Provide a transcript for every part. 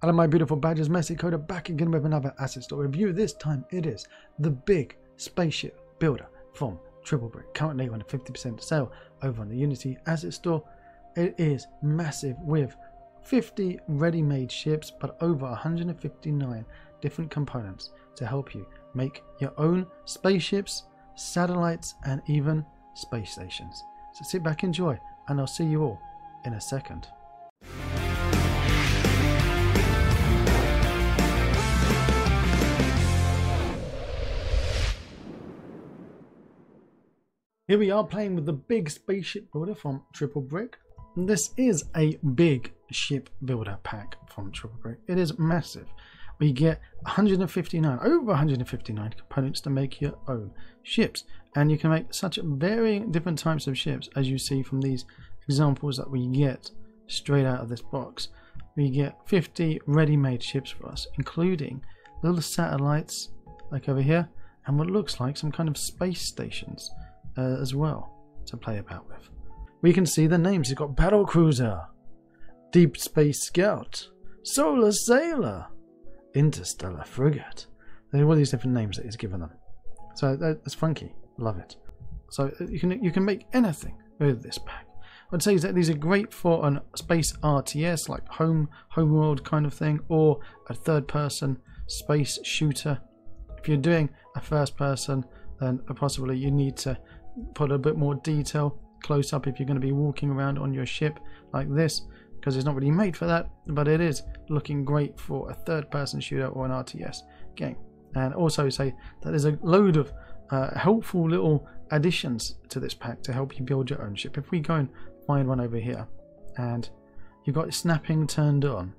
Hello my beautiful badges, Messy Coder back again with another asset store review. This time it is the big spaceship builder from Triplebrick. Currently on a 50% sale over on the Unity asset store. It is massive with 50 ready-made ships but over 159 different components to help you make your own spaceships, satellites and even space stations. So sit back, enjoy and I'll see you all in a second. Here we are playing with the big spaceship builder from Triplebrick. This is a big ship builder pack from Triplebrick. It is massive. We get 159, over 159 components to make your own ships. And you can make such varying different types of ships as you see from these examples that we get straight out of this box. We get 50 ready-made ships for us, including little satellites like over here, and what looks like some kind of space stations uh, as well to play about with. We can see the names. You've got Battle Cruiser, Deep Space Scout, Solar Sailor, Interstellar Frigate. There all these different names that he's given them. So that's funky. Love it. So uh, you can you can make anything with this pack. I'd say that these are great for a space RTS like home Homeworld kind of thing or a third person space shooter. If you're doing a first person then possibly you need to put a bit more detail close up if you're going to be walking around on your ship like this because it's not really made for that but it is looking great for a third person shooter or an RTS game. And also say that there's a load of uh, helpful little additions to this pack to help you build your own ship. If we go and find one over here and you've got snapping turned on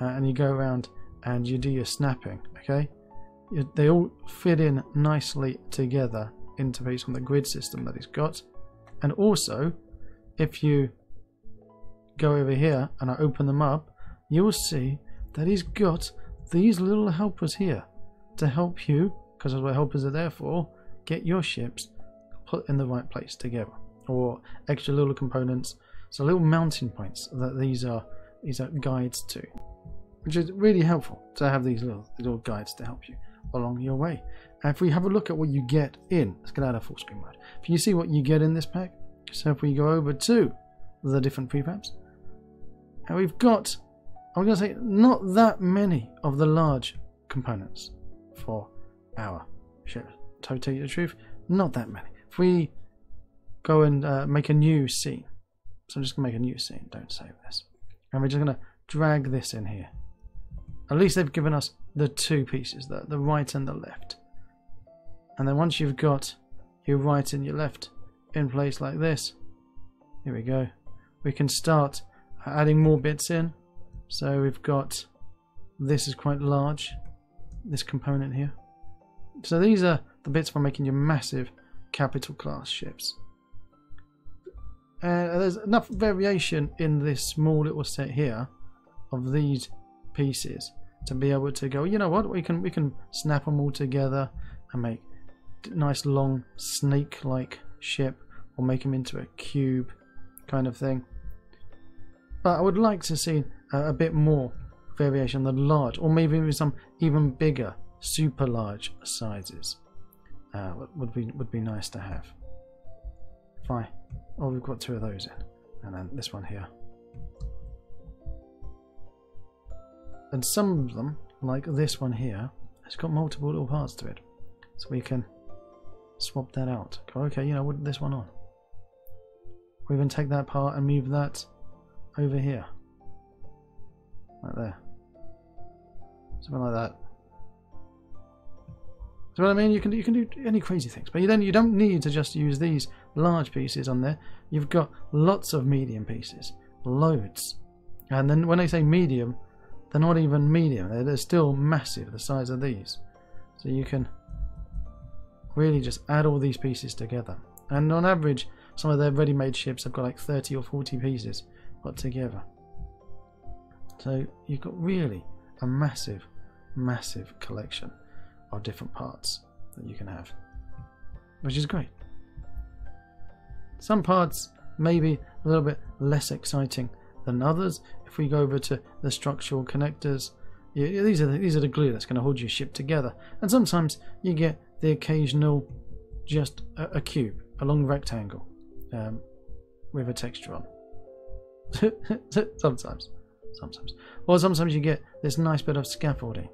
uh, and you go around and you do your snapping okay? They all fit in nicely together interface on the grid system that he's got. And also, if you go over here and I open them up, you'll see that he's got these little helpers here to help you, because that's what helpers are there for, get your ships put in the right place together. Or extra little components, so little mounting points that these are these are guides to. Which is really helpful to have these little little guides to help you along your way. And if we have a look at what you get in, let's get out of full screen mode. If you see what you get in this pack, so if we go over to the different prefabs, and we've got, I'm going to say, not that many of the large components for our ship. To tell you the truth, not that many. If we go and uh, make a new scene, so I'm just going to make a new scene, don't save this. And we're just going to drag this in here. At least they've given us the two pieces, the, the right and the left. And then once you've got your right and your left in place like this, here we go, we can start adding more bits in. So we've got, this is quite large, this component here. So these are the bits for making your massive capital class ships. And there's enough variation in this small little set here of these pieces to be able to go you know what we can we can snap them all together and make nice long snake like ship or make them into a cube kind of thing. But I would like to see a, a bit more variation than large or maybe even some even bigger super large sizes uh, would be would be nice to have. Fine. Oh, we've got two of those in, and then this one here. And some of them, like this one here, it's got multiple little parts to it, so we can swap that out. Okay, you know, put this one on. We even take that part and move that over here. Right there. Something like that. So what I mean, you can you can do any crazy things, but you then you don't need to just use these large pieces on there. You've got lots of medium pieces, loads, and then when I say medium, they're not even medium; they're, they're still massive, the size of these. So you can really just add all these pieces together. And on average, some of their ready-made ships have got like 30 or 40 pieces put together. So you've got really a massive, massive collection of different parts that you can have, which is great. Some parts maybe a little bit less exciting than others. If we go over to the structural connectors you, these are the, these are the glue that's going to hold your ship together. And sometimes you get the occasional just a, a cube, a long rectangle um, with a texture on. sometimes, sometimes, or sometimes you get this nice bit of scaffolding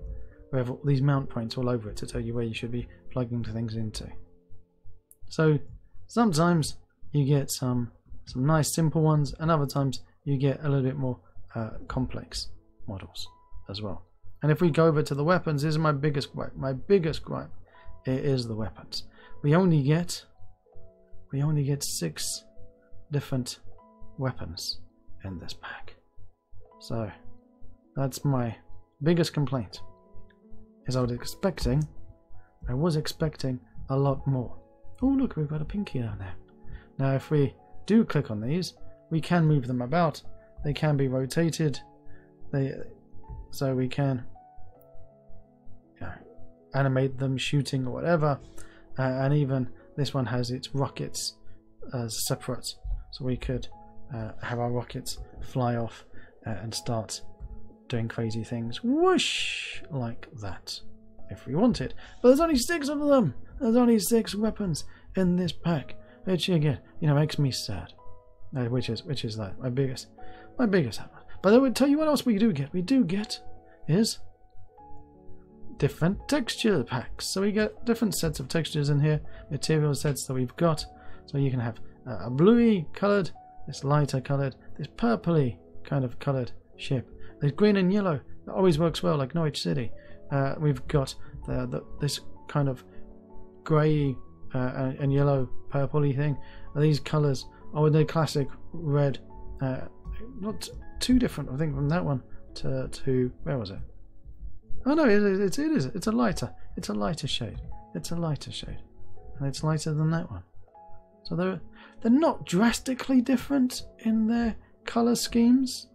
with these mount points all over it to tell you where you should be plugging things into. So sometimes you get some some nice simple ones, and other times you get a little bit more uh, complex models as well. And if we go over to the weapons, this is my biggest gripe. My biggest gripe is the weapons. We only get we only get six different weapons in this pack. So that's my biggest complaint. Is I was expecting I was expecting a lot more. Oh look, we've got a pinky down there. Now if we do click on these, we can move them about. They can be rotated. They so we can animate them shooting or whatever. Uh, and even this one has its rockets as separate, so we could uh, have our rockets fly off uh, and start doing crazy things, whoosh, like that, if we wanted. But there's only six of them. There's only six weapons in this pack, which again, you know, makes me sad. Uh, which is which is that my biggest, my biggest. But I would tell you what else we do get. We do get is different texture packs. So we get different sets of textures in here, material sets that we've got. So you can have a bluey coloured, this lighter coloured, this purpley kind of coloured ship. There's green and yellow. That always works well, like Norwich City. Uh, we've got the, the, this kind of grey uh, and yellow purpley thing. These colours are the classic red. Uh, not too different, I think, from that one to, to where was it? Oh no, it, it, it is. It's a lighter. It's a lighter shade. It's a lighter shade, and it's lighter than that one. So they're they're not drastically different in their color schemes,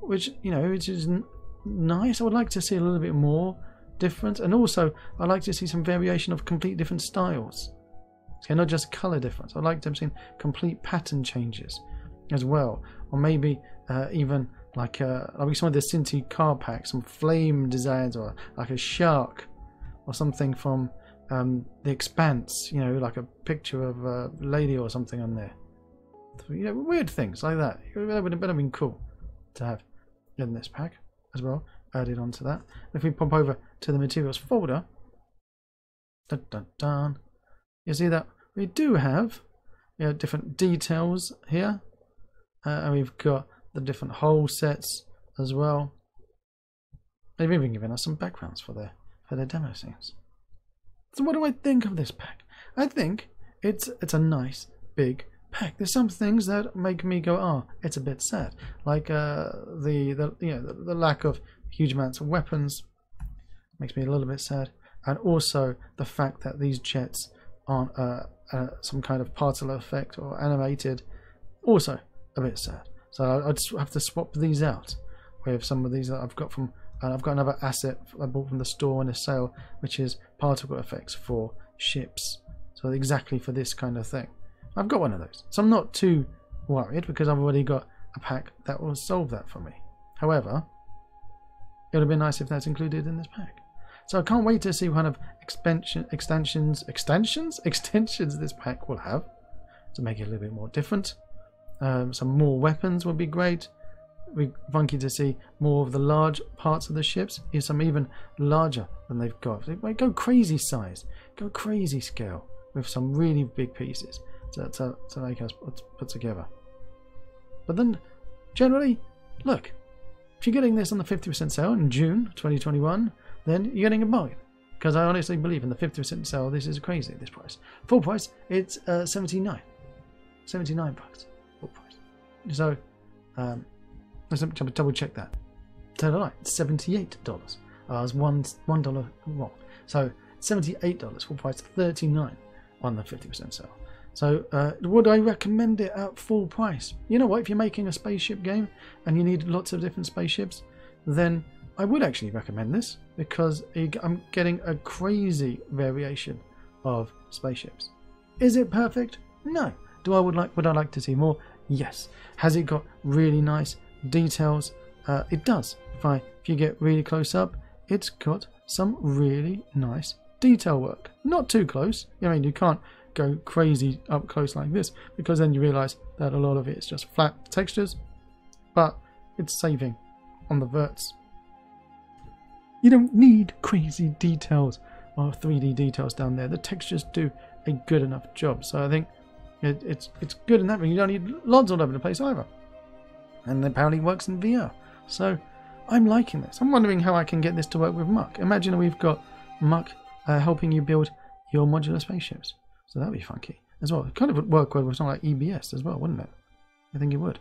which you know, which is nice. I would like to see a little bit more difference, and also I'd like to see some variation of complete different styles. Okay, not just color difference. I'd like to have seen complete pattern changes as well, or maybe uh, even like uh, like some of the Cinti car packs, some flame designs, or like a shark, or something from um, the Expanse. You know, like a picture of a lady or something on there. You know, weird things like that. That would have been cool to have in this pack as well. Added onto that. If we pop over to the materials folder, dun, dun, dun, you see that we do have you know, different details here. Uh, and we've got the different hull sets as well. They've even given us some backgrounds for their for their demo scenes. So what do I think of this pack? I think it's it's a nice big pack. There's some things that make me go, oh, it's a bit sad, like uh, the the you know the, the lack of huge amounts of weapons makes me a little bit sad, and also the fact that these jets aren't uh, uh, some kind of particle effect or animated, also a bit sad. So I just have to swap these out with some of these that I've got from. Uh, I've got another asset I bought from the store in a sale, which is particle effects for ships. So exactly for this kind of thing. I've got one of those. So I'm not too worried because I've already got a pack that will solve that for me. However, it would have been nice if that's included in this pack. So I can't wait to see what kind of expansion, extensions, extensions, extensions this pack will have to make it a little bit more different. Um, some more weapons would be great. We funky to see more of the large parts of the ships. Here's some even larger than they've got. They Go crazy size, go crazy scale with some really big pieces to, to, to make us put, put together. But then, generally, look, if you're getting this on the 50% sale in June 2021, then you're getting a bargain. Because I honestly believe in the 50% sale, this is crazy, at this price. Full price, it's uh, 79 79 bucks. So, um, let's double check that. Seventy-eight dollars. Uh, I was one one dollar wrong. So seventy-eight dollars, full price, thirty-nine on the fifty percent sale. So uh, would I recommend it at full price? You know what? If you're making a spaceship game and you need lots of different spaceships, then I would actually recommend this because I'm getting a crazy variation of spaceships. Is it perfect? No. Do I would like would I like to see more? Yes. Has it got really nice details? Uh, it does. If I if you get really close up, it's got some really nice detail work. Not too close. I mean, you can't go crazy up close like this because then you realize that a lot of it is just flat textures, but it's saving on the verts. You don't need crazy details or 3D details down there. The textures do a good enough job. So I think it, it's it's good in that way. You don't need LODs all over the place either. And apparently works in VR. So I'm liking this. I'm wondering how I can get this to work with Muck. Imagine we've got Muck uh, helping you build your modular spaceships. So that'd be funky as well. It kind of would work with something like EBS as well, wouldn't it? I think it would.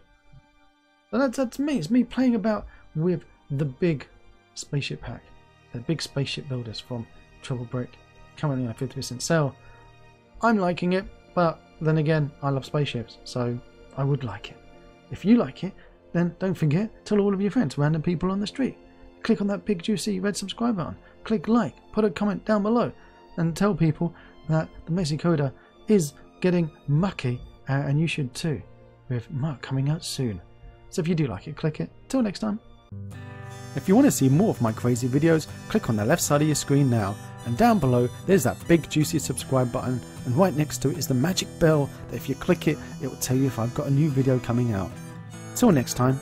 But that's, that's me. It's me playing about with the big spaceship pack. The big spaceship builders from Triplebrick. Currently on a 50% sale. I'm liking it, but then again, I love spaceships, so I would like it. If you like it, then don't forget, tell all of your friends, random people on the street. Click on that big juicy red subscribe button. Click like, put a comment down below, and tell people that the Messy Coder is getting mucky, uh, and you should too, with Muck coming out soon. So if you do like it, click it. Till next time. If you want to see more of my crazy videos, click on the left side of your screen now, and down below there's that big juicy subscribe button, and right next to it is the magic bell that if you click it, it will tell you if I've got a new video coming out. Till next time,